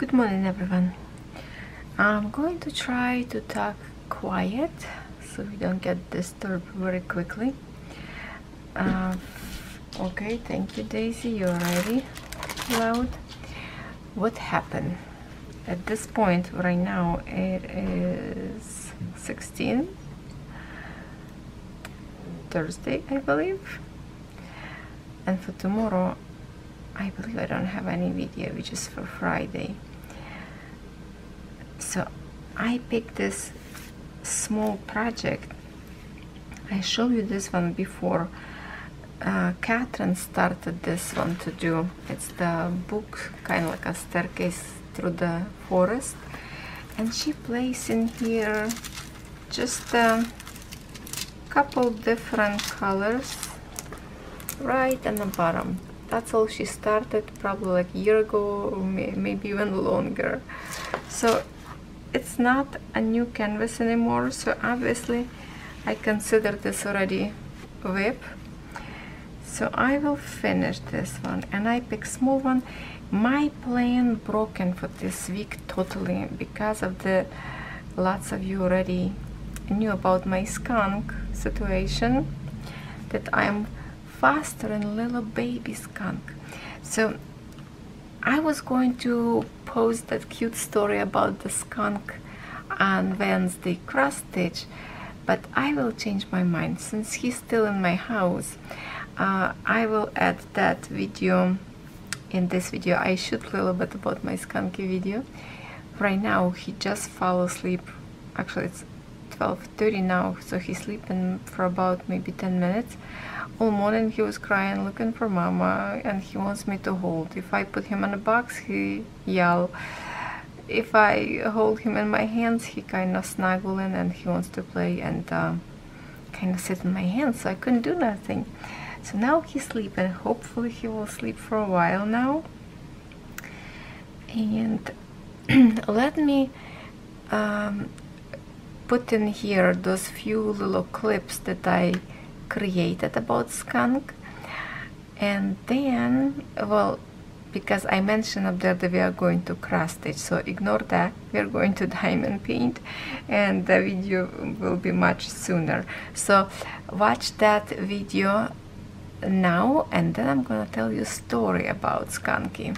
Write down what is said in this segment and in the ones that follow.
Good morning, everyone. I'm going to try to talk quiet so we don't get disturbed very quickly. Uh, okay, thank you, Daisy. You're ready, loud. What happened? At this point, right now, it is 16 Thursday, I believe. And for tomorrow, I believe I don't have any video, which is for Friday. So I picked this small project. I showed you this one before. Uh, Catherine started this one to do. It's the book, kind of like a staircase through the forest. And she placed in here just a couple different colors right on the bottom that's all she started probably like a year ago maybe even longer so it's not a new canvas anymore so obviously I consider this already WIP so I will finish this one and I pick small one my plan broken for this week totally because of the lots of you already knew about my skunk situation that I'm faster than little baby skunk. So I was going to post that cute story about the skunk on Wednesday cross stitch, but I will change my mind since he's still in my house. Uh, I will add that video in this video. I shoot a little bit about my skunky video. Right now he just fell asleep. Actually it's 12.30 now, so he's sleeping for about maybe 10 minutes. All morning he was crying looking for mama and he wants me to hold. If I put him in a box he yell. If I hold him in my hands he kind of snuggling and he wants to play and uh, kind of sit in my hands so I couldn't do nothing. So now he's sleeping. Hopefully he will sleep for a while now. And let me um, put in here those few little clips that I created about skunk. And then well because I mentioned up there that we are going to cross stitch so ignore that. We are going to diamond paint and the video will be much sooner. So watch that video now and then I'm gonna tell you a story about Skunky.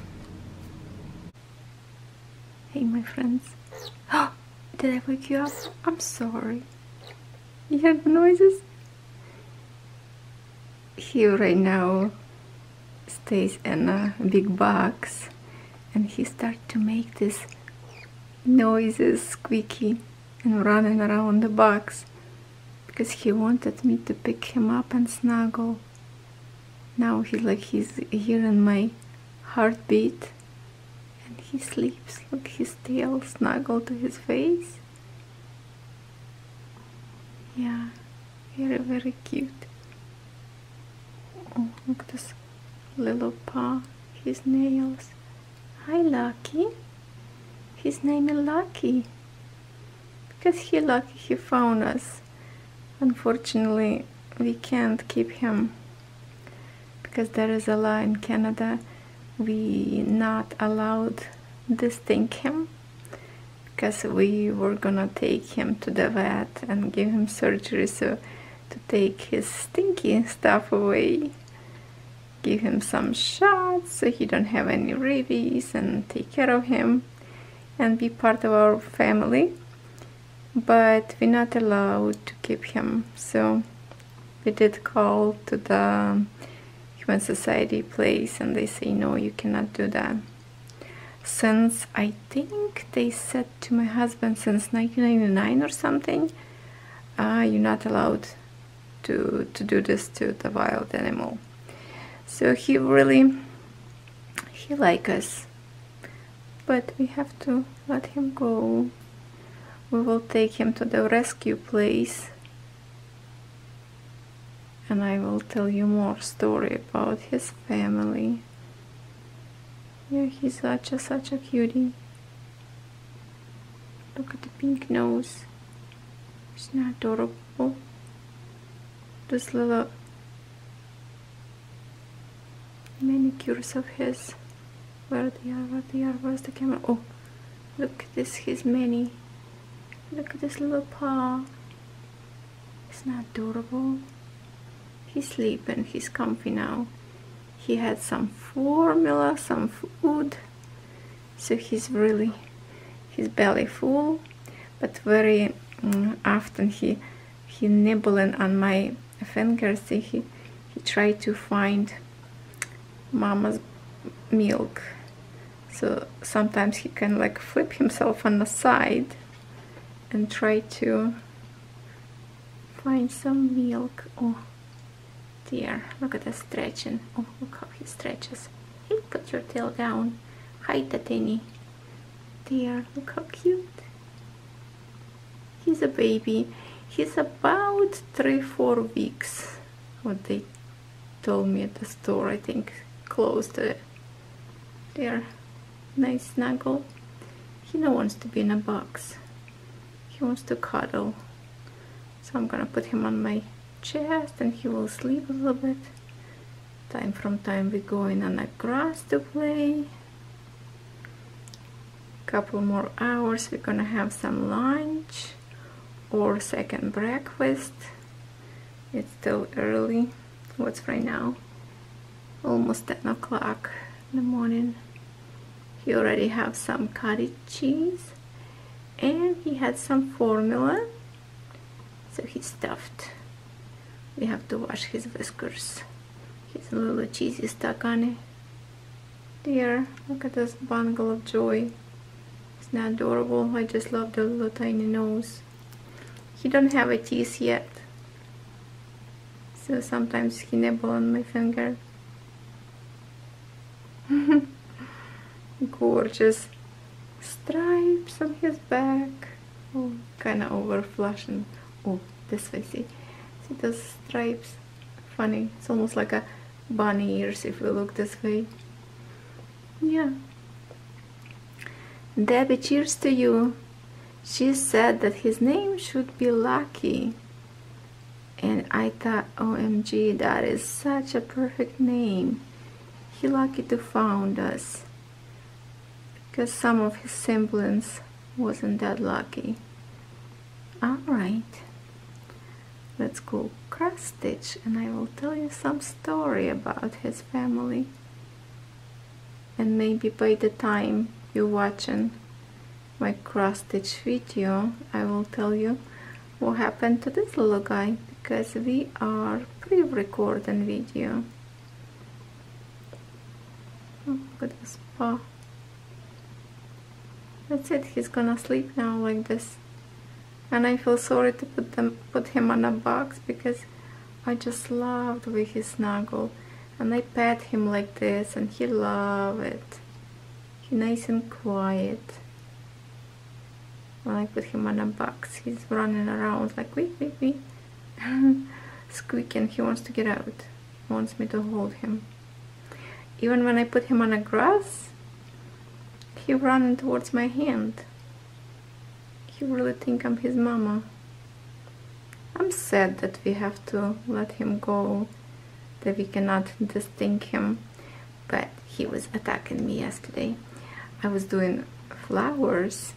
Hey my friends oh, did I wake you up? I'm sorry you the noises? he right now stays in a big box and he started to make this noises squeaky and running around the box because he wanted me to pick him up and snuggle now he like he's hearing my heartbeat he sleeps look his tail snuggled to his face yeah very very cute Oh, look at this little paw, his nails. Hi, Lucky. His name is Lucky. Because he lucky he found us. Unfortunately, we can't keep him because there is a law in Canada we not allowed distinct him because we were gonna take him to the vet and give him surgery so to take his stinky stuff away give him some shots so he don't have any rabies and take care of him and be part of our family. But we're not allowed to keep him so we did call to the human society place and they say no you cannot do that since I think they said to my husband since 1999 or something uh, you're not allowed to, to do this to the wild animal. So he really he like us but we have to let him go. We will take him to the rescue place and I will tell you more story about his family yeah he's such a such a cutie look at the pink nose isn't that adorable this little manicures of his Where they are, where they are, where's the camera? Oh, look at this, his many. Look at this little paw. Isn't that adorable? He's sleeping, he's comfy now. He had some formula, some food. So he's really, his belly full, but very um, often he he nibbling on my fingers. He, he tried to find mama's milk so sometimes he can like flip himself on the side and try to find some milk oh dear look at the stretching. Oh look how he stretches. Hey put your tail down. Hi Tatini dear look how cute. He's a baby. He's about three four weeks. What they told me at the store I think close to it there nice snuggle. He no wants to be in a box. He wants to cuddle. So I'm gonna put him on my chest and he will sleep a little bit. Time from time we go in on the grass to play couple more hours we're gonna have some lunch or second breakfast. It's still early. What's right now? Almost 10 o'clock in the morning. He already have some cottage cheese and he had some formula. So he's stuffed we have to wash his whiskers. He's a little cheesy stuck on it. There look at this bundle of joy. It's not adorable. I just love the little tiny nose. He don't have a teeth yet. So sometimes he nibble on my finger. Gorgeous. Stripes on his back. Oh kind of over flashing oh this way see those stripes. Funny. It's almost like a bunny ears if we look this way. Yeah. Debbie cheers to you. She said that his name should be Lucky. And I thought OMG that is such a perfect name. He lucky to found us. Because some of his siblings wasn't that lucky. Alright, let's go cross stitch and I will tell you some story about his family. And maybe by the time you're watching my cross stitch video, I will tell you what happened to this little guy because we are pre-recording video. Oh, look at this paw. That's it, he's gonna sleep now like this. And I feel sorry to put them put him on a box because I just loved way he snuggle. And I pet him like this and he loved it. He nice and quiet. When I put him on a box, he's running around like wee wee wee. Squeaking, he wants to get out. Wants me to hold him. Even when I put him on a grass, he running towards my hand. He really think I'm his mama. I'm sad that we have to let him go, that we cannot distinct him, but he was attacking me yesterday. I was doing flowers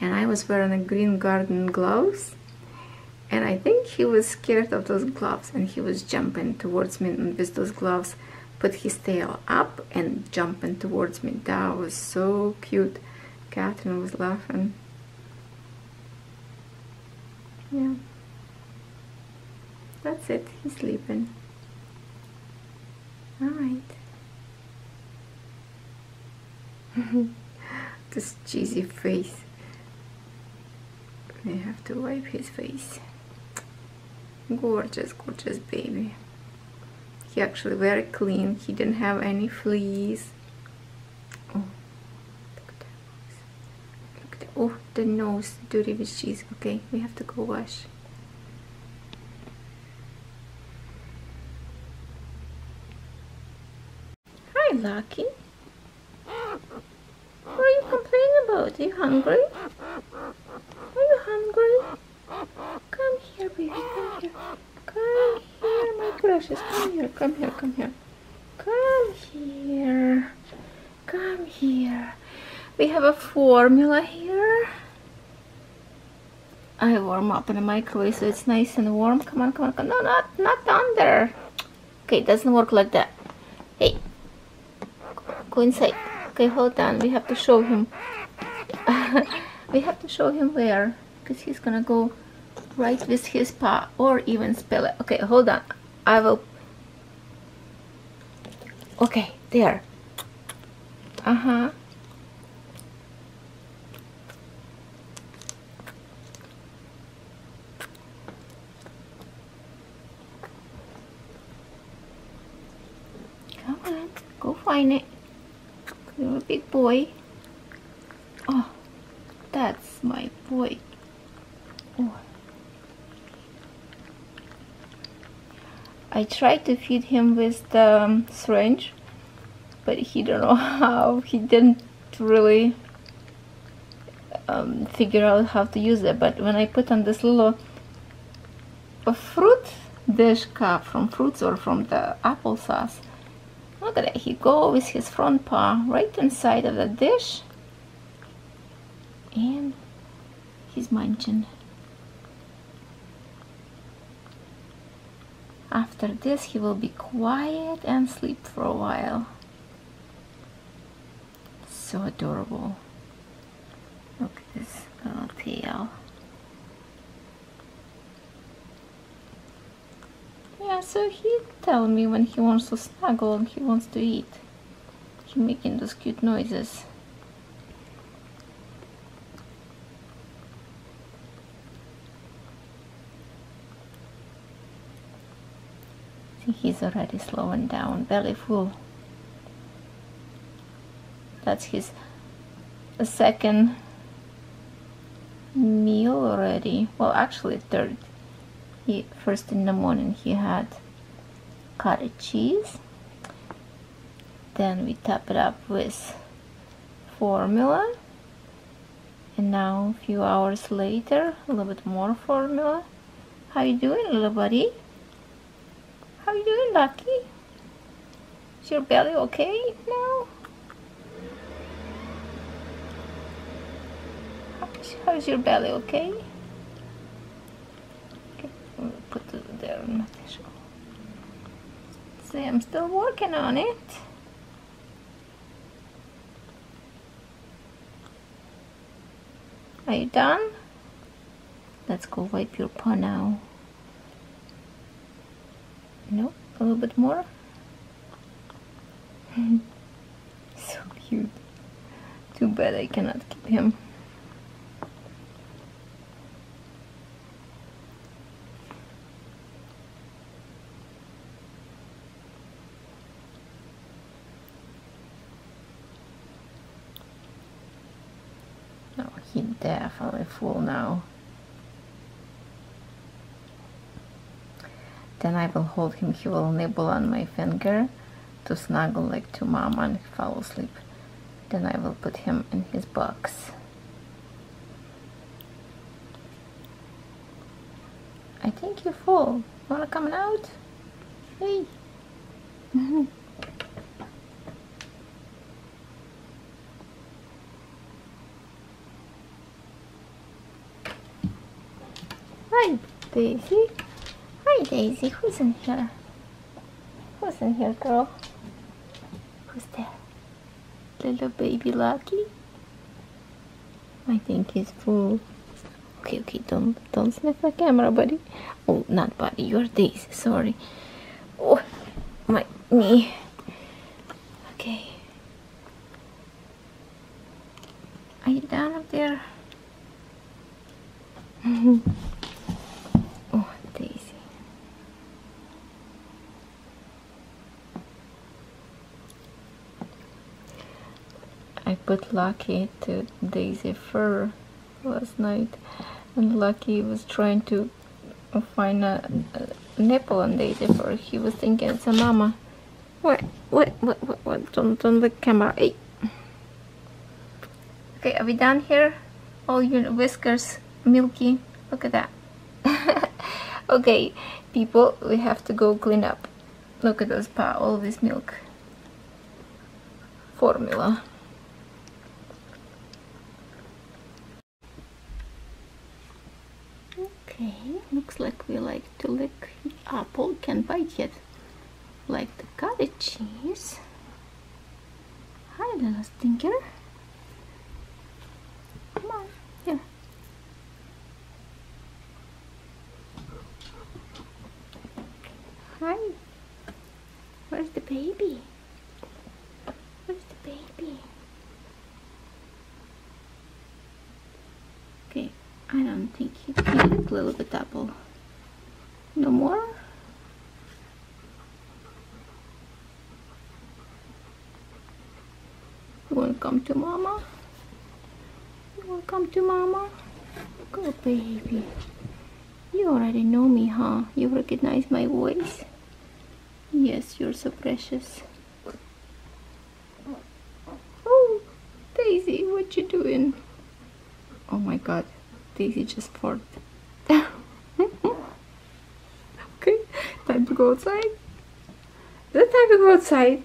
and I was wearing a green garden gloves and I think he was scared of those gloves and he was jumping towards me with those gloves put his tail up and jumping towards me. That was so cute. Catherine was laughing. Yeah. That's it. He's sleeping. Alright. this cheesy face. I have to wipe his face. Gorgeous, gorgeous baby he actually very clean he didn't have any fleas oh look at that nose look at that. Oh the nose. Dirty with cheese. Okay we have to go wash. Hi Lucky. What are you complaining about? Are you hungry? Are you hungry? Come here baby. Come here. Come here, my precious. Come here, come here, come here. Come here. here. We have a formula here. I warm up in the microwave so it's nice and warm. Come on, come on, come. No, not, not under. Okay, it doesn't work like that. Hey, go inside. Okay, hold on. We have to show him. we have to show him where. Because he's gonna go right with his paw or even spill it. Okay, hold on. I will. Okay, there. Uh-huh. Come on, go find it. You're a big boy. Oh, that's my boy. Oh. I tried to feed him with the um, syringe, but he don't know how. He didn't really um, figure out how to use it. But when I put on this little a fruit dish cup from fruits or from the applesauce, look at it. He go with his front paw right inside of the dish, and he's munching. After this, he will be quiet and sleep for a while. So adorable. Look at this little tail. Yeah, so he tell me when he wants to snuggle and he wants to eat. He making those cute noises. See, he's already slowing down, belly full. That's his second meal already. Well, actually third. He first in the morning he had cottage cheese. Then we top it up with formula. And now a few hours later, a little bit more formula. How you doing, little buddy? How you doing, Lucky? Is your belly okay now? How's your belly okay? Okay, there. See, I'm still working on it. Are you done? Let's go wipe your paw now. Nope, a little bit more. so cute. Too bad I cannot keep him. No, he definitely full now. Then I will hold him, he will nibble on my finger to snuggle like to mama and fall asleep. Then I will put him in his box. I think you're full. Wanna come out? Hey. Hi, Daisy. Hi, Daisy. Who's in here? Who's in here, girl? Who's there? Little baby Lucky? I think he's full. Okay, okay, don't don't sniff the camera, buddy. Oh, not buddy, you're Daisy. Sorry. Oh, my knee. Okay. Are you down up there? oh, Daisy. I put Lucky to Daisy fur last night and Lucky was trying to uh, find a, a nipple on Daisy fur. He was thinking it's a mama. What? What? What? What? what? Don't, don't the camera. Hey. Okay, are we done here? All your whiskers milky. Look at that. okay, people, we have to go clean up. Look at those paw, all this milk. Formula. Okay, looks like we like to lick apple, can't bite yet. Like the cottage cheese. Hi little stinker. Come on, here. Hi. Where's the baby? Where's the baby? Okay, I don't think he can a little bit apple. No more? You wanna come to mama? You wanna come to mama? Go baby. You already know me, huh? You recognize my voice? Yes, you're so precious. Oh, Daisy, what you doing? Oh my god, Daisy just farted. okay, time to go outside. Is it time to go outside?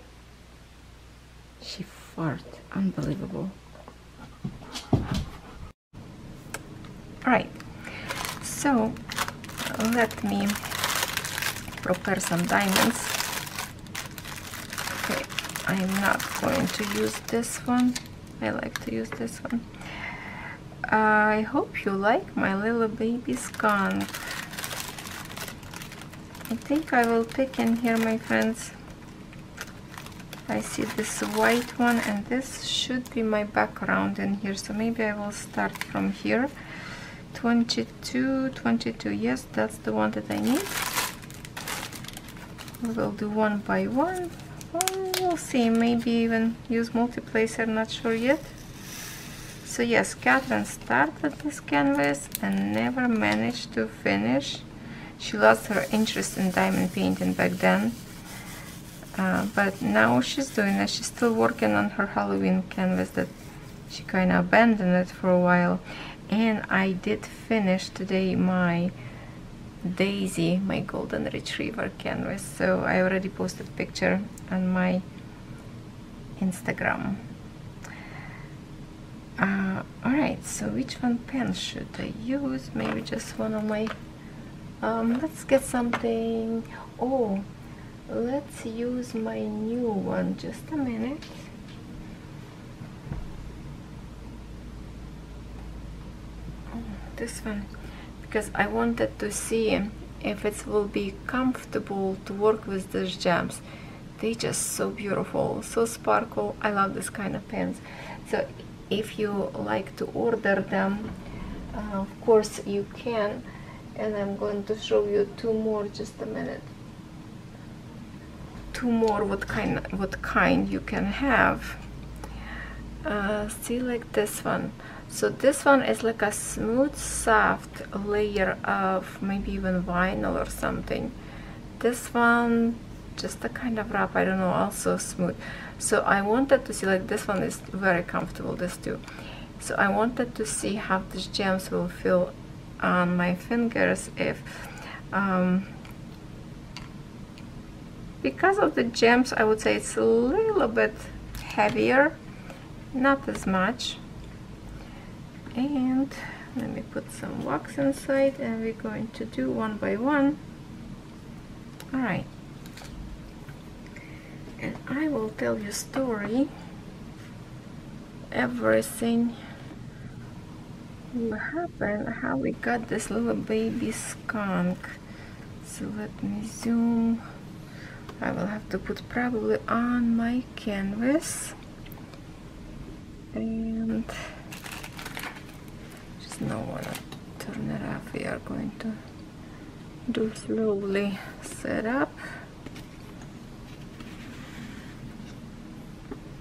She farted. Unbelievable. Alright, so let me prepare some diamonds. Okay, I'm not going to use this one. I like to use this one. I hope you like my little baby skunk. I think I will pick in here, my friends. I see this white one and this should be my background in here. So maybe I will start from here. 22, 22, yes, that's the one that I need. We will do one by one. Well, we'll see, maybe even use multiplacer, not sure yet. So yes, Catherine started this canvas and never managed to finish. She lost her interest in diamond painting back then. Uh, but now she's doing it. She's still working on her Halloween canvas that she kind of abandoned it for a while. And I did finish today my Daisy, my golden retriever canvas. So I already posted picture on my Instagram. Uh, Alright, so which one pen should I use? Maybe just one of my... Um, let's get something... Oh, let's use my new one. Just a minute. This one. Because I wanted to see if it will be comfortable to work with these gems. They just so beautiful, so sparkle. I love this kind of pens. So if you like to order them uh, of course you can and I'm going to show you two more just a minute two more what kind what kind you can have. Uh, see like this one. So this one is like a smooth soft layer of maybe even vinyl or something. This one just a kind of wrap I don't know also smooth. So I wanted to see like this one is very comfortable this too. So I wanted to see how these gems will feel on my fingers if um, because of the gems I would say it's a little bit heavier not as much. And let me put some wax inside and we're going to do one by one. All right. And I will tell you story. Everything what happened how we got this little baby skunk. So let me zoom I will have to put probably on my canvas. And just now wanna turn it off. We are going to do slowly set up.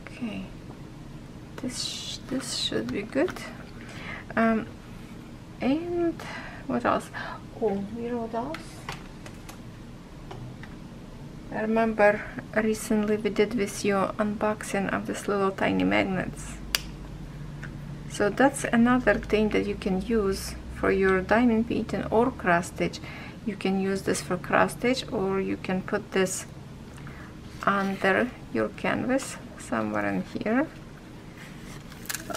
Okay. This sh this should be good. Um, and what else? Oh you know what else I remember recently we did with you unboxing of this little tiny magnets. So that's another thing that you can use for your diamond painting or cross stitch. You can use this for cross stitch or you can put this under your canvas somewhere in here.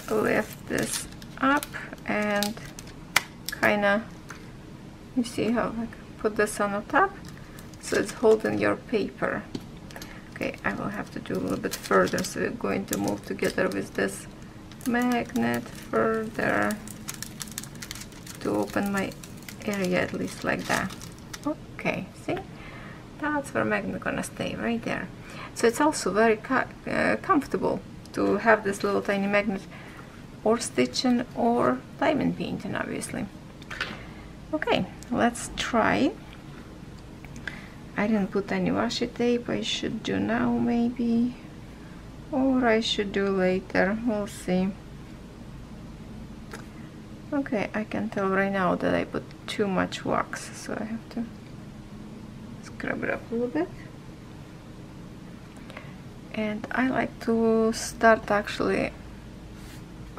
Lift this up and kind of you see how like put this on the top so it's holding your paper. Okay I will have to do a little bit further so we're going to move together with this magnet further to open my area at least like that. Okay see? That's where magnet gonna stay right there. So it's also very co uh, comfortable to have this little tiny magnet or stitching or diamond painting obviously. Okay let's try I didn't put any washi tape I should do now maybe or I should do later we'll see. Okay I can tell right now that I put too much wax so I have to scrub it up a little bit. And I like to start actually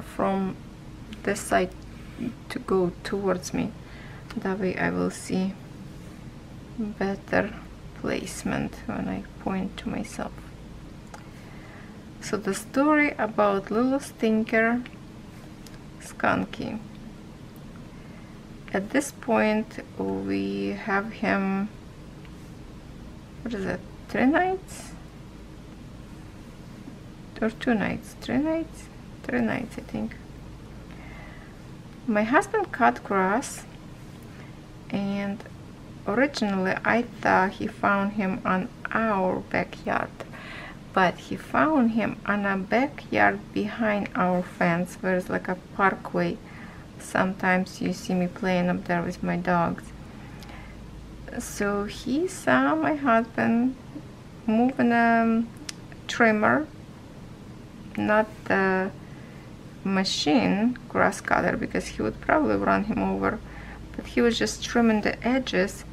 from this side to go towards me. That way I will see better placement when I point to myself. So the story about little stinker skunky at this point we have him what is it three nights? Or two nights three nights? Three nights I think. My husband cut grass and originally I thought he found him on our backyard but he found him on a backyard behind our fence where it's like a parkway. Sometimes you see me playing up there with my dogs. So he saw my husband moving a trimmer not the machine grass cutter because he would probably run him over but he was just trimming the edges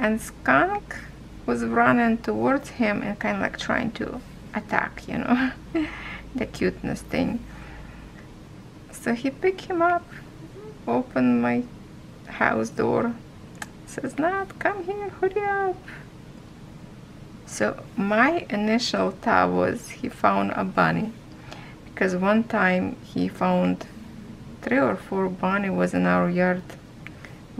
and skunk was running towards him and kind of like trying to attack you know the cuteness thing. So he picked him up opened my house door says Nat come here hurry up. So my initial thought was he found a bunny because one time he found three or four bunny was in our yard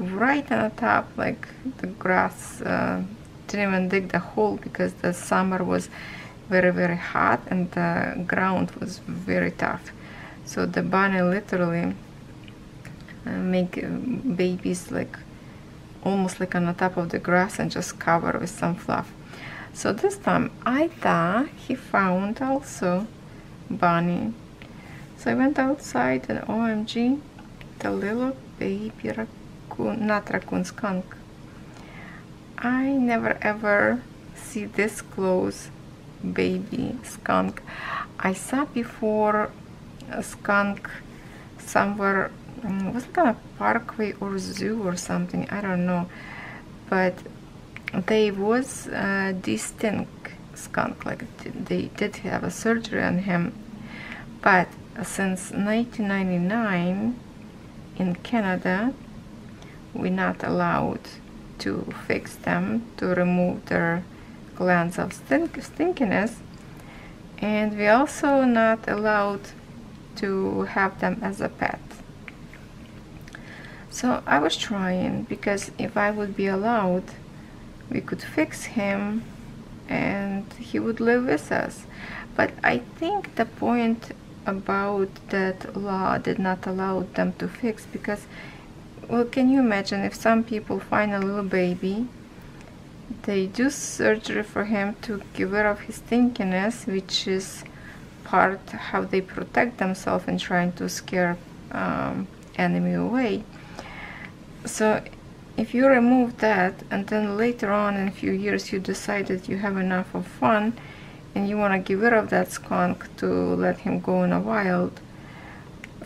right on the top like the grass uh, didn't even dig the hole because the summer was very very hot and the ground was very tough so the bunny literally uh, make uh, babies like almost like on the top of the grass and just cover with some fluff so this time I thought he found also bunny. So I went outside and OMG, the little baby not raccoon, skunk. I never ever see this close baby skunk. I saw before a skunk somewhere, um, was it on a parkway or zoo or something, I don't know. But they was uh, distinct skunk like they did have a surgery on him but since 1999 in Canada we're not allowed to fix them to remove their glands of stink stinkiness. And we also not allowed to have them as a pet. So I was trying because if I would be allowed we could fix him and he would live with us. But I think the point about that law did not allow them to fix because well can you imagine if some people find a little baby they do surgery for him to get rid of his stinkiness which is part how they protect themselves and trying to scare um, enemy away. So if you remove that and then later on in a few years you decide that you have enough of fun and you want to get rid of that skunk to let him go in a wild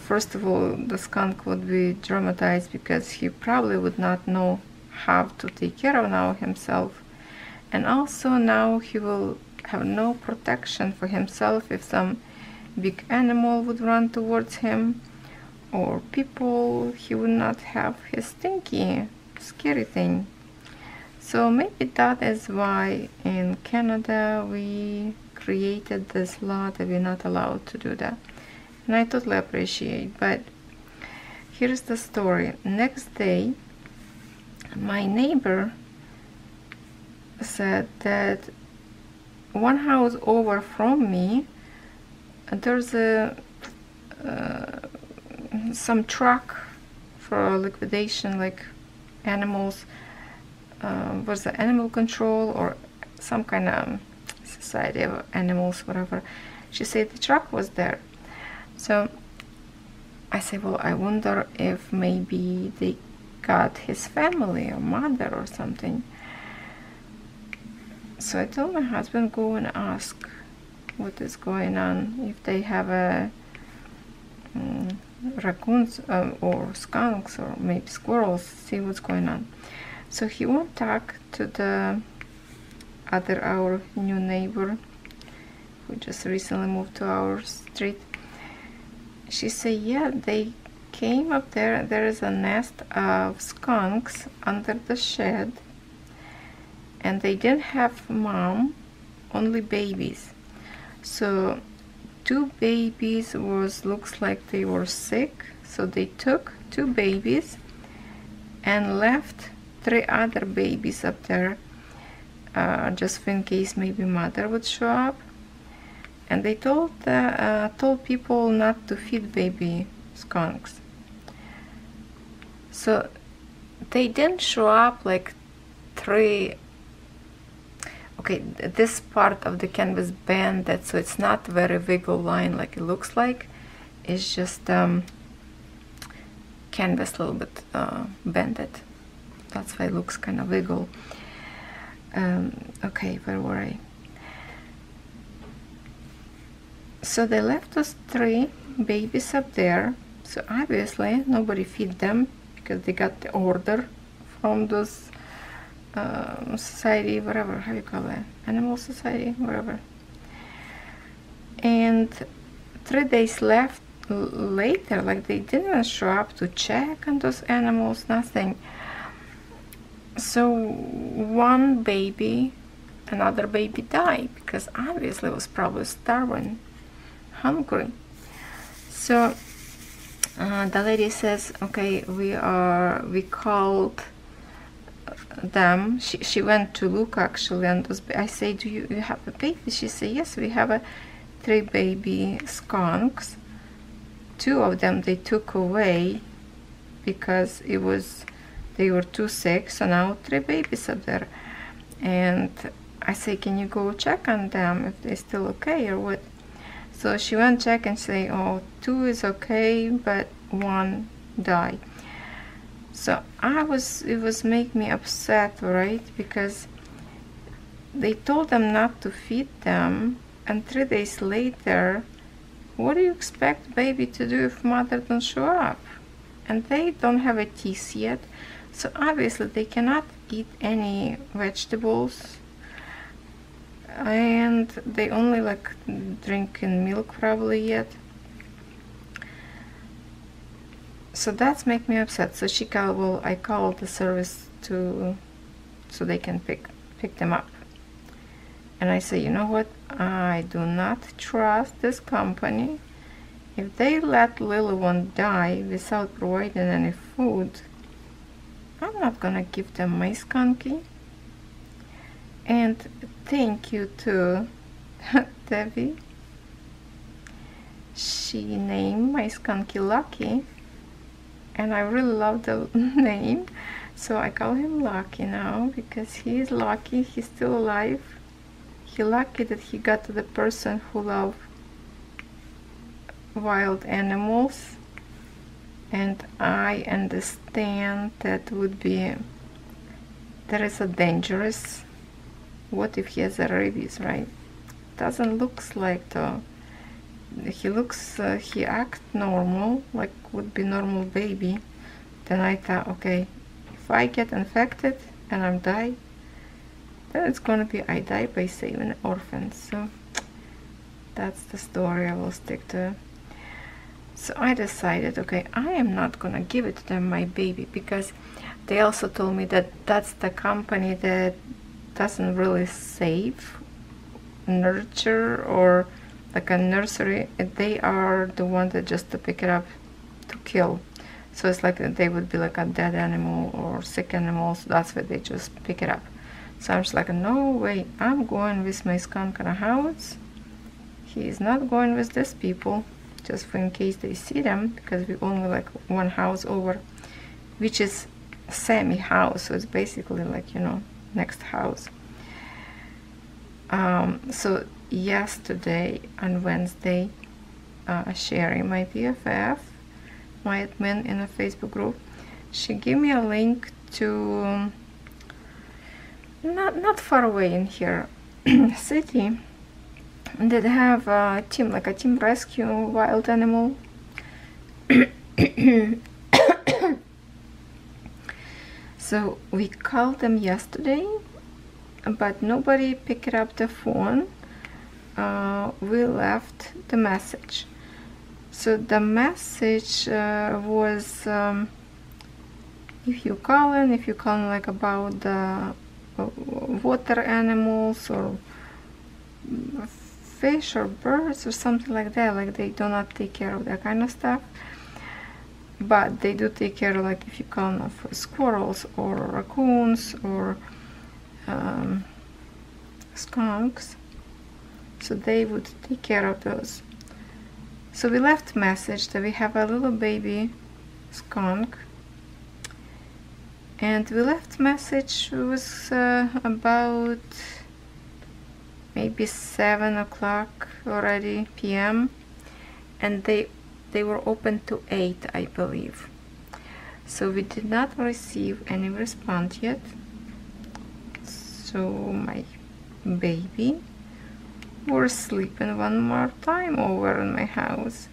first of all the skunk would be traumatized because he probably would not know how to take care of now himself. And also now he will have no protection for himself if some big animal would run towards him or people he would not have his stinky scary thing. So maybe that is why in Canada we created this law that we're not allowed to do that and I totally appreciate but here's the story. Next day my neighbor said that one house over from me there's a uh, some truck for liquidation like animals uh, was the animal control or some kind of society of animals whatever. She said the truck was there so I said well I wonder if maybe they got his family or mother or something. So I told my husband go and ask what is going on if they have a um, raccoons um, or skunks or maybe squirrels see what's going on. So he went talk to the other our new neighbor who just recently moved to our street she said yeah they came up there. There is a nest of skunks under the shed and they didn't have mom only babies. So two babies was looks like they were sick. So they took two babies and left three other babies up there uh, just in case maybe mother would show up and they told uh, told people not to feed baby skunks. So they didn't show up like three okay this part of the canvas bended so it's not very wiggle line like it looks like. It's just um, canvas a little bit uh, bended that's why it looks kind of wiggle. Um, okay where were I so they left us three babies up there so obviously nobody feed them because they got the order from those uh, society, whatever, how you call it, animal society, whatever. And three days left later, like they didn't show up to check on those animals, nothing. So one baby, another baby died because obviously it was probably starving, hungry. So uh, the lady says, okay, we are, we called them. She, she went to look actually and I say do you, you have a baby? She said yes we have a three baby skunks. Two of them they took away because it was they were too sick so now three babies are there. And I say can you go check on them if they're still okay or what so she went check and say oh two is okay but one died. So I was it was make me upset right? Because they told them not to feed them and three days later what do you expect baby to do if mother don't show up? And they don't have a teeth yet so obviously they cannot eat any vegetables and they only like drinking milk probably yet. So that's make me upset. So she called well I called the service to so they can pick pick them up. And I say you know what? I do not trust this company. If they let little one die without providing any food I'm not gonna give them my skunky. And thank you to Debbie. She named my skunky Lucky and I really love the name so I call him Lucky now because he is lucky he's still alive. He lucky that he got to the person who love wild animals and I understand that would be there is a dangerous what if he has a rabies right? Doesn't looks like though he looks uh, he act normal like would be normal baby. Then I thought okay if I get infected and I'm die then it's gonna be I die by saving orphans. So that's the story I will stick to. So I decided okay I am not gonna give it to them my baby because they also told me that that's the company that doesn't really save nurture or like a nursery they are the one that just to pick it up to kill. So it's like they would be like a dead animal or sick animal so that's why they just pick it up. So I'm just like no way I'm going with my skunk in a house. He is not going with these people just for in case they see them because we only like one house over which is semi house so it's basically like you know next house. Um, so yesterday on Wednesday uh, sharing my BFF my admin in a Facebook group she gave me a link to um, not not far away in here city that have a team like a team rescue wild animal so we called them yesterday but nobody picked up the phone. Uh, we left the message. So the message uh, was um, if you call in if you call in like about the uh, water animals or fish or birds or something like that like they do not take care of that kind of stuff but they do take care like if you call of squirrels or raccoons or um, skunks. So they would take care of those. So we left message that we have a little baby skunk. And we left message was uh, about maybe 7 o'clock already p.m. and they they were open to 8 I believe. So we did not receive any response yet. So my baby were sleeping one more time over in my house.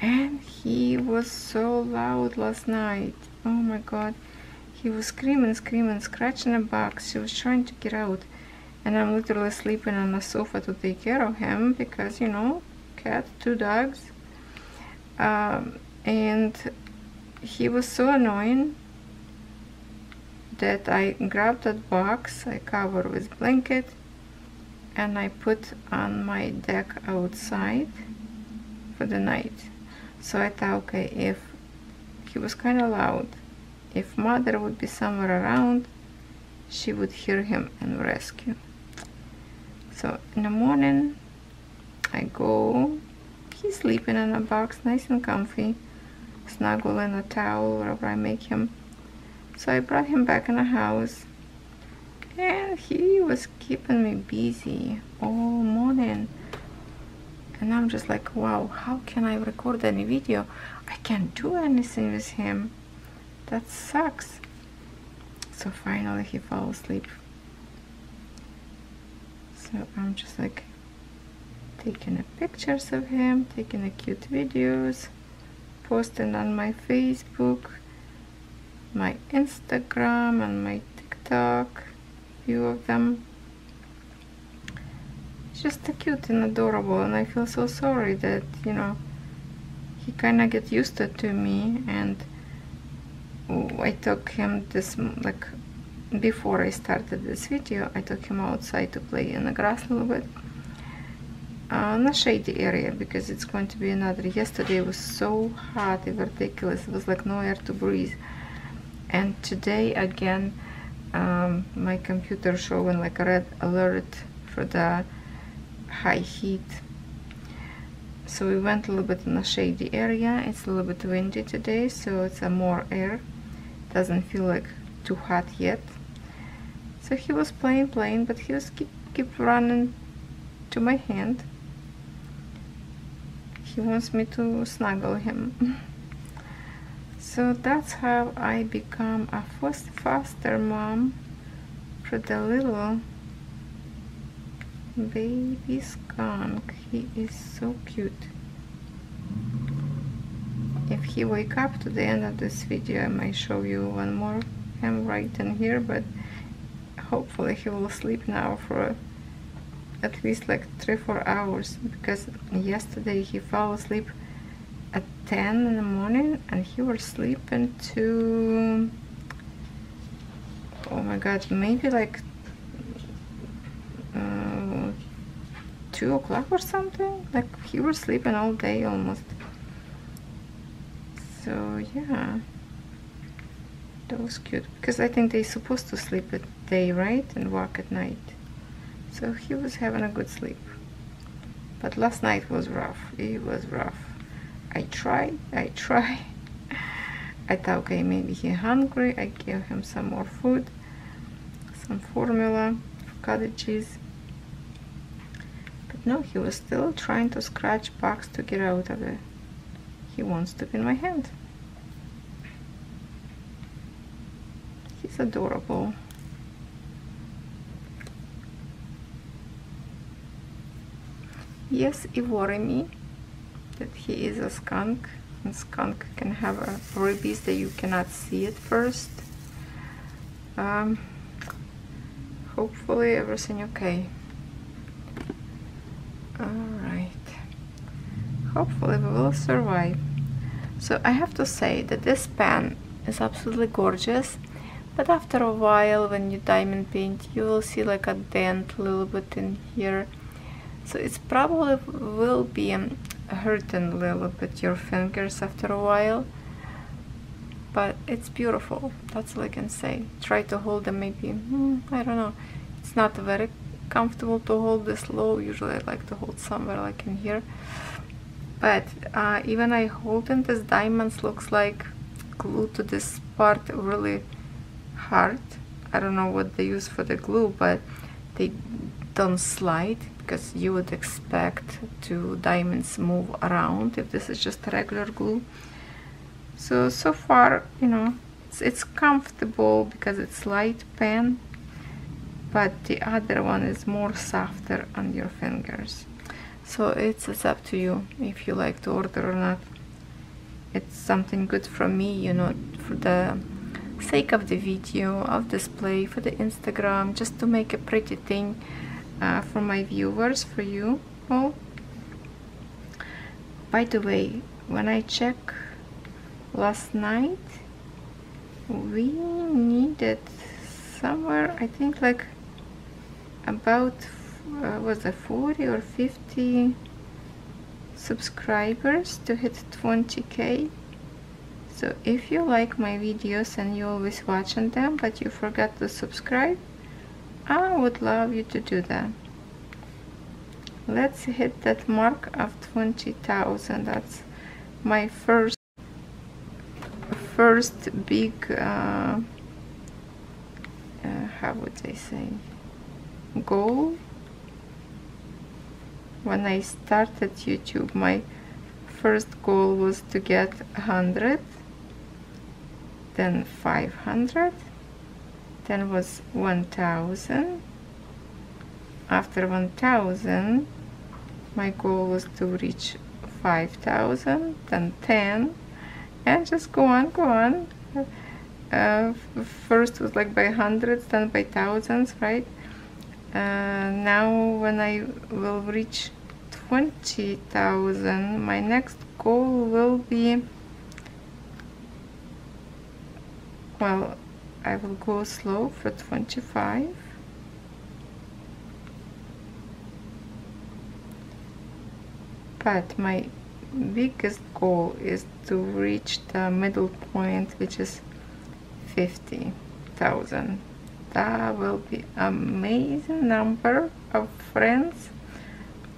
And he was so loud last night. Oh my god. He was screaming screaming scratching a box. He was trying to get out. And I'm literally sleeping on the sofa to take care of him because you know cat two dogs um, and he was so annoying that I grabbed that box I covered with blanket and I put on my deck outside for the night. So I thought okay if he was kind of loud if mother would be somewhere around she would hear him and rescue. So in the morning I go he's sleeping in a box nice and comfy. Snuggle in a towel wherever I make him. So I brought him back in the house. And he was keeping me busy all morning. And I'm just like wow how can I record any video? I can't do anything with him. That sucks. So finally he fell asleep. So I'm just like taking pictures of him taking a cute videos posting on my Facebook my Instagram and my TikTok few of them. Just cute and adorable and I feel so sorry that you know he kind of get used to, to me and I took him this like before I started this video I took him outside to play in the grass a little bit in a shady area because it's going to be another. Yesterday was so hot and ridiculous. It was like no air to breathe. And today again um, my computer showing like a red alert for the high heat. So we went a little bit in a shady area. It's a little bit windy today so it's a more air. Doesn't feel like too hot yet. So he was playing, playing, but he was keep, keep running to my hand. He wants me to snuggle him. so that's how I become a foster mom for the little baby skunk. He is so cute. If he wake up to the end of this video, I might show you one more right in here, but hopefully he will sleep now for at least like three four hours because yesterday he fell asleep at 10 in the morning and he was sleeping to oh my god maybe like uh, two o'clock or something. Like he was sleeping all day almost. So yeah. That was cute because I think they're supposed to sleep at day right? And work at night so he was having a good sleep. But last night was rough. It was rough. I tried I tried I thought okay maybe he's hungry. I gave him some more food some formula cottage cheese. But no he was still trying to scratch box to get out of it. He wants to be in my hand. He's adorable yes me that he is a skunk and skunk can have a rabies that you cannot see at first. Um, hopefully everything okay. Alright. Hopefully we will survive. So I have to say that this pen is absolutely gorgeous but after a while when you diamond paint you will see like a dent a little bit in here so it's probably will be hurting a little bit your fingers after a while but it's beautiful. That's all I can say. Try to hold them maybe hmm, I don't know. It's not very comfortable to hold this low. Usually I like to hold somewhere like in here. But uh, even I holding this diamonds looks like glue to this part really hard. I don't know what they use for the glue but they don't slide because you would expect to diamonds move around if this is just a regular glue. So so far you know it's, it's comfortable because it's light pen but the other one is more softer on your fingers. So it's, it's up to you if you like to order or not. It's something good from me you know for the sake of the video of display for the instagram just to make a pretty thing uh, for my viewers for you all. By the way when i check last night we needed somewhere I think like about uh, was it 40 or 50 subscribers to hit 20k so if you like my videos and you always watching them but you forgot to subscribe I would love you to do that. Let's hit that mark of 20,000 that's my first first big uh, uh, how would I say goal. When I started YouTube my first goal was to get 100 then 500 then was 1000 after 1000 my goal was to reach 5000 then 10 and just go on go on. Uh, first was like by hundreds then by thousands right? Uh, now when I will reach 20,000 my next goal will be well I will go slow for 25 but my biggest goal is to reach the middle point which is 50,000 that will be amazing number of friends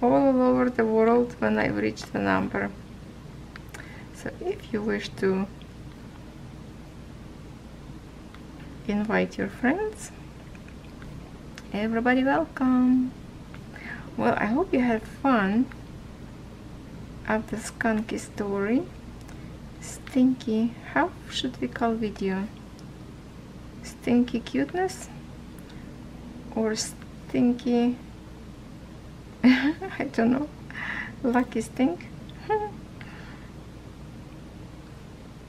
all over the world when I reach the number. So if you wish to invite your friends. Everybody welcome. Well I hope you had fun of the skunky story. Stinky how should we call video? Stinky cuteness? Or stinky I don't know lucky stink?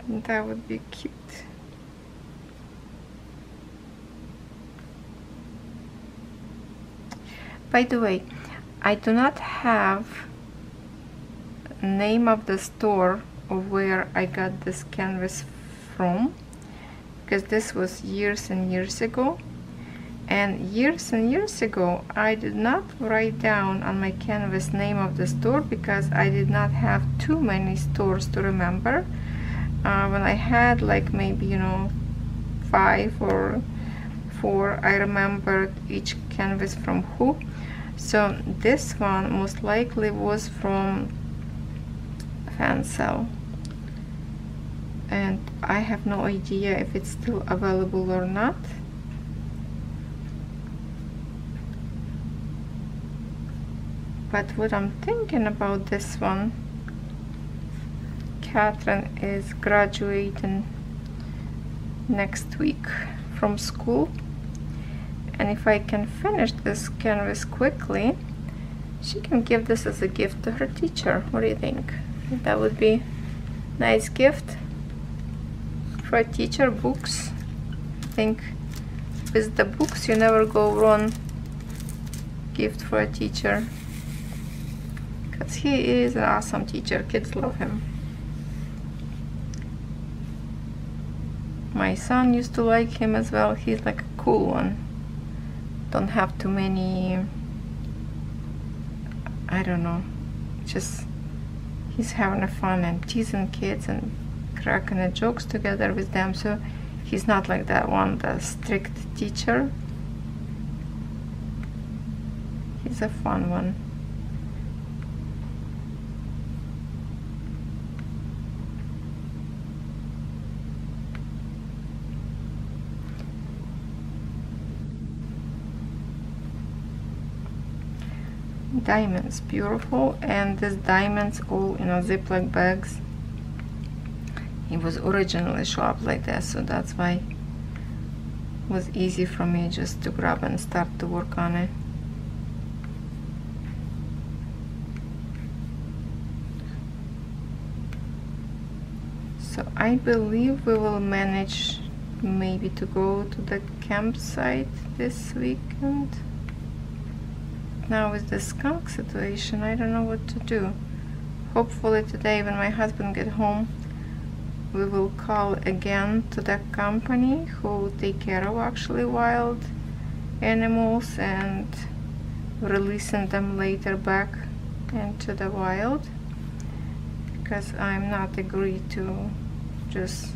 That would be cute by the way I do not have name of the store where I got this canvas from because this was years and years ago. And years and years ago I did not write down on my canvas name of the store because I did not have too many stores to remember. Uh, when I had like maybe you know five or four I remembered each canvas from who so this one most likely was from Fansells and I have no idea if it's still available or not. But what I'm thinking about this one Catherine is graduating next week from school and if I can finish this canvas quickly she can give this as a gift to her teacher. What do you think? That would be nice gift for a teacher books. I think with the books you never go wrong. Gift for a teacher. Because he is an awesome teacher. Kids love him. My son used to like him as well. He's like a cool one don't have too many I don't know just he's having a fun and teasing kids and cracking the jokes together with them so he's not like that one the strict teacher. He's a fun one diamonds beautiful. And these diamonds all in a ziploc bags. It was originally shopped like that so that's why it was easy for me just to grab and start to work on it. So I believe we will manage maybe to go to the campsite this weekend now with the skunk situation I don't know what to do. Hopefully today when my husband get home we will call again to the company who take care of actually wild animals and releasing them later back into the wild. Because I'm not agreed to just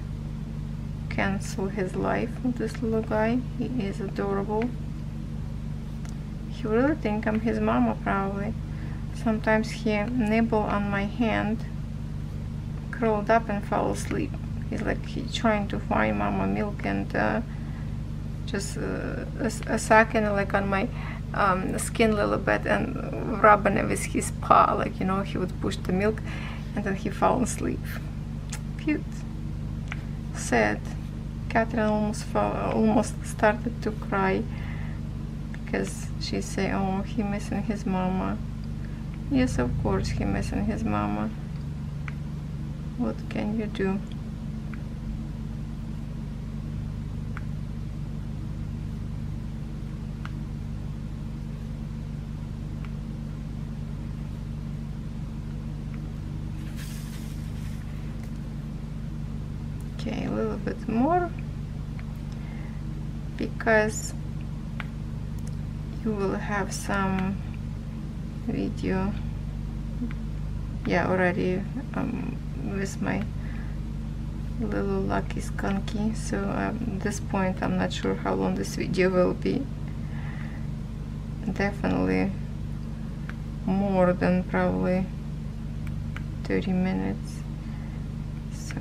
cancel his life with this little guy. He is adorable he really think I'm his mama probably. Sometimes he nibble on my hand, curled up and fall asleep. He's like he trying to find mama milk and uh, just uh, a, a sucking like on my um, skin a little bit and rubbing it with his paw like you know he would push the milk and then he fall asleep. Cute. Sad. Catherine almost almost started to cry because she say oh he missing his mama. Yes of course he missing his mama. What can you do? Okay a little bit more. Because you will have some video. Yeah already um, with my little lucky skunky. So um, at this point I'm not sure how long this video will be. Definitely more than probably 30 minutes. So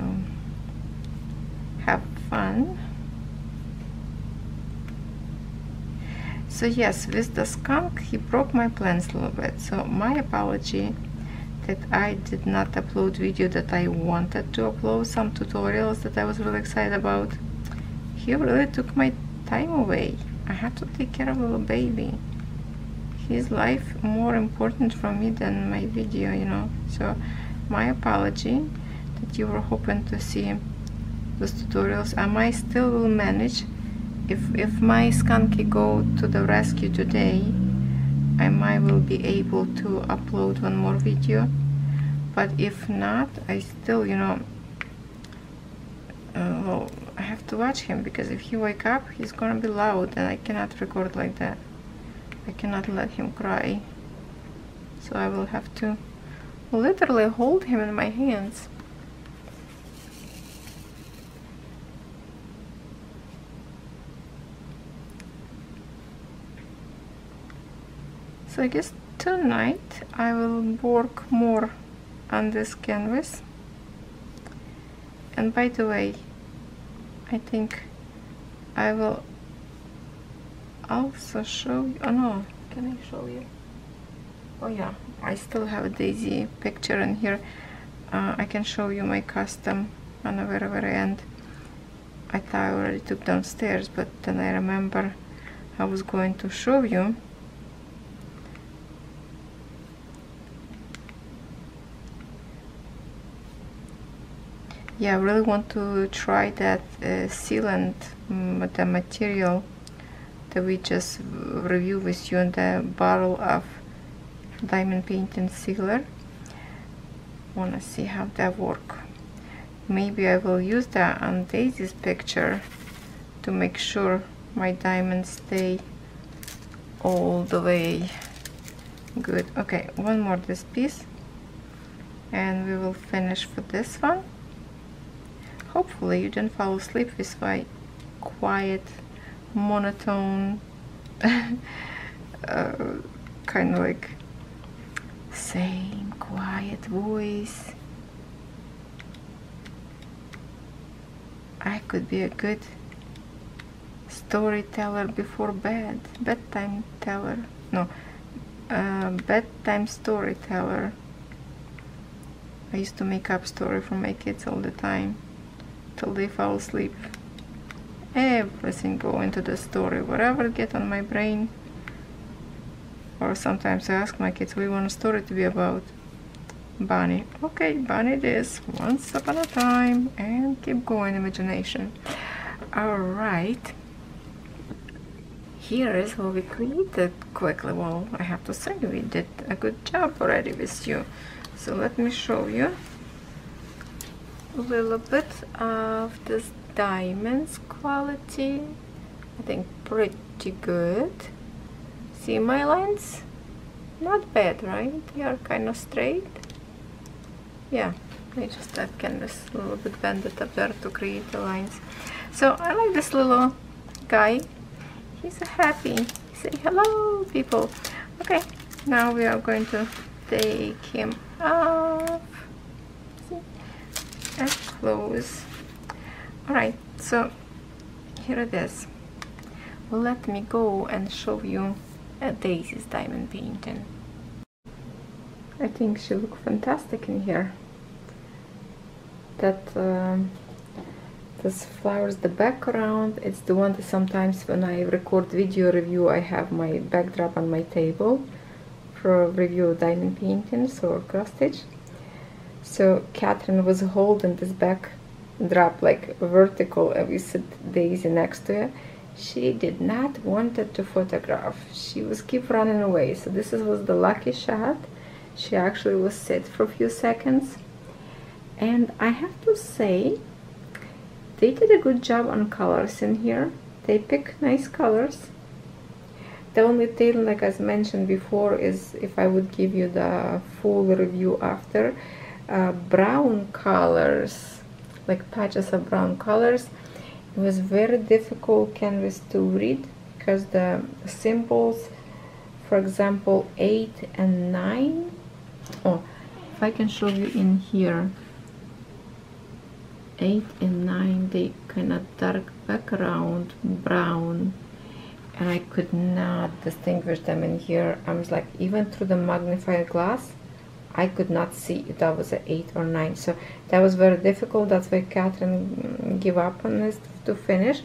have fun so yes with the skunk he broke my plans a little bit. So my apology that I did not upload video that I wanted to upload some tutorials that I was really excited about. He really took my time away. I had to take care of a little baby. His life more important for me than my video you know. So my apology that you were hoping to see those tutorials. I might still will manage if, if my skunky go to the rescue today I might will be able to upload one more video. But if not I still you know uh, well, I have to watch him because if he wake up he's gonna be loud and I cannot record like that. I cannot let him cry. So I will have to literally hold him in my hands so I guess tonight I will work more on this canvas. And by the way I think I will also show you oh no can I show you? Oh yeah I still have a daisy picture in here. Uh, I can show you my custom on the very very end. I thought I already took downstairs but then I remember I was going to show you yeah I really want to try that uh, sealant um, the material that we just reviewed with you in the bottle of diamond painting sealer. Want to see how that work. Maybe I will use that on Daisy's picture to make sure my diamonds stay all the way good. Okay one more this piece and we will finish for this one hopefully you didn't fall asleep with my quiet monotone uh, kind of like same quiet voice. I could be a good storyteller before bed, bedtime teller, no, uh, bedtime storyteller. I used to make up story for my kids all the time till they fall asleep. Everything go into the story, whatever get on my brain. Or sometimes I ask my kids, we want a story to be about? bunny okay bunny this once upon a time and keep going imagination all right here is what we created quickly well I have to say we did a good job already with you so let me show you little bit of this diamonds quality. I think pretty good. See my lines not bad right? They are kind of straight. Yeah I just have canvas a little bit bended up there to create the lines. So I like this little guy. He's happy say hello people. Okay now we are going to take him off and close all right so here it is let me go and show you a Daisy's diamond painting I think she look fantastic in here. That um, this flowers, the background, it's the one that sometimes when I record video review, I have my backdrop on my table for review diamond paintings or cross stitch. So Catherine was holding this backdrop like vertical and we sit Daisy next to her. She did not want it to photograph. She was keep running away. So this was the lucky shot she actually was sit for a few seconds and I have to say they did a good job on colors in here they pick nice colors the only thing like as mentioned before is if I would give you the full review after uh, brown colors like patches of brown colors. It was very difficult canvas to read because the symbols for example 8 and 9 oh if I can show you in here. 8 and 9 they kind of dark background brown. And I could not distinguish them in here. I was like even through the magnified glass I could not see if that was an 8 or 9 so that was very difficult. That's why Catherine gave up on this to finish.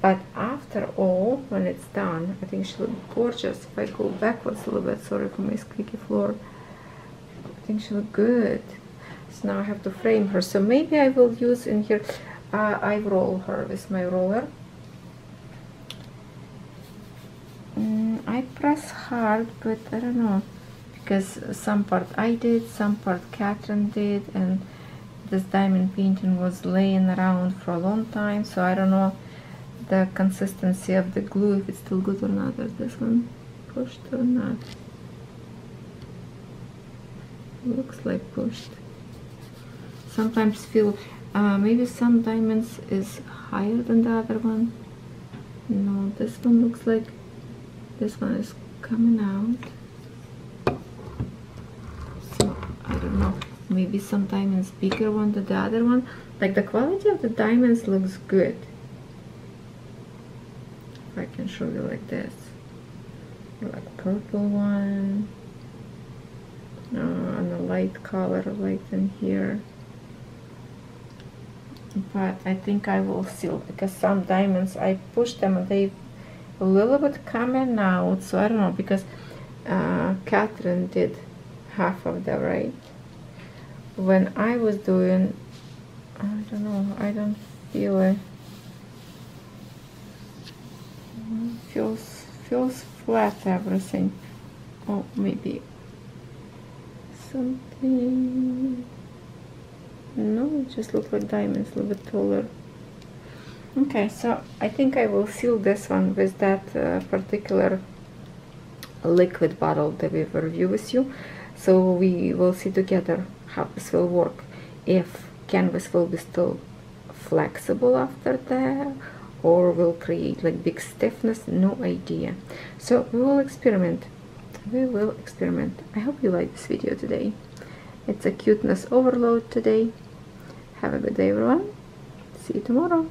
But after all when it's done I think she looks gorgeous. If I go backwards a little bit sorry for my squeaky floor I think she look good. So now I have to frame her. So maybe I will use in here uh, I roll her with my roller. Mm, I press hard but I don't know because some part I did some part Catherine did and this diamond painting was laying around for a long time so I don't know the consistency of the glue if it's still good or not is this one pushed or not. Looks like pushed. Sometimes feel uh, maybe some diamonds is higher than the other one. No this one looks like this one is coming out maybe some diamonds bigger one than the other one like the quality of the diamonds looks good. If I can show you like this. Like purple one. Uh, and a light color like in here. But I think I will seal because some diamonds I push them and they a little bit coming out so I don't know because uh, Catherine did half of the right when I was doing I don't know I don't feel it. Feels feels flat everything oh maybe something. No just look like diamonds a little bit taller. Okay so I think I will seal this one with that uh, particular liquid bottle that we've reviewed with you. So we will see together how this will work. If canvas will be still flexible after that or will create like big stiffness no idea. So we will experiment. We will experiment. I hope you like this video today. It's a cuteness overload today. Have a good day everyone. See you tomorrow